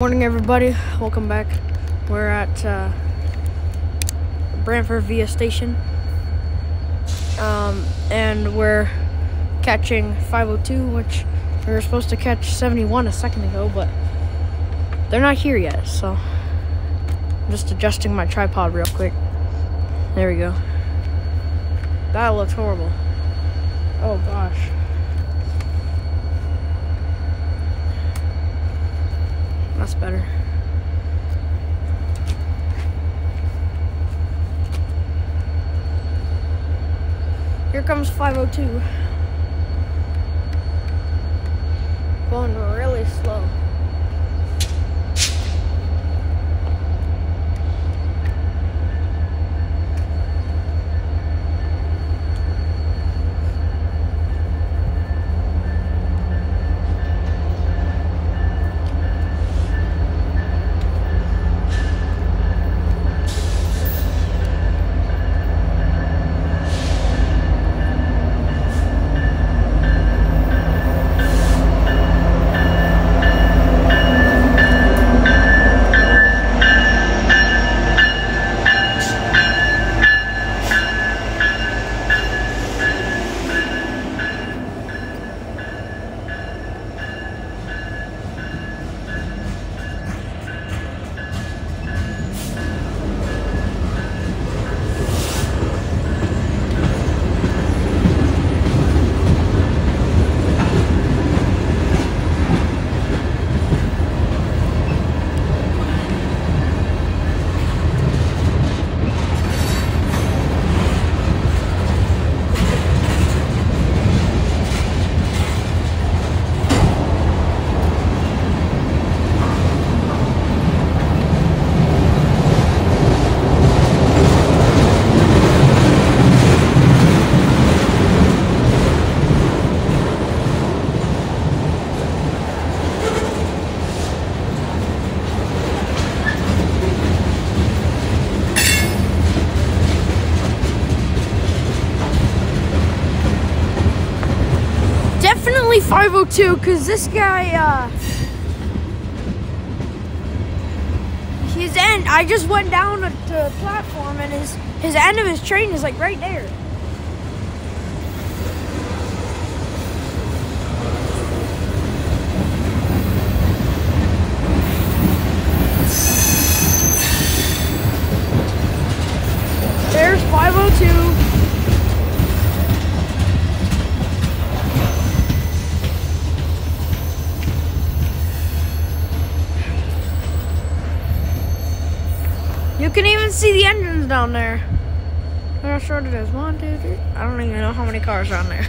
Morning, everybody. Welcome back. We're at uh, Brantford Via Station, um, and we're catching 502, which we were supposed to catch 71 a second ago, but they're not here yet. So, I'm just adjusting my tripod real quick. There we go. That looks horrible. Oh gosh. Better. Here comes 502. Going Definitely 502 because this guy, uh, his end, I just went down the the platform and his, his end of his train is like right there. There's 502. You can even see the engines down there. How short it is? One, two, three. I don't even know how many cars are on there.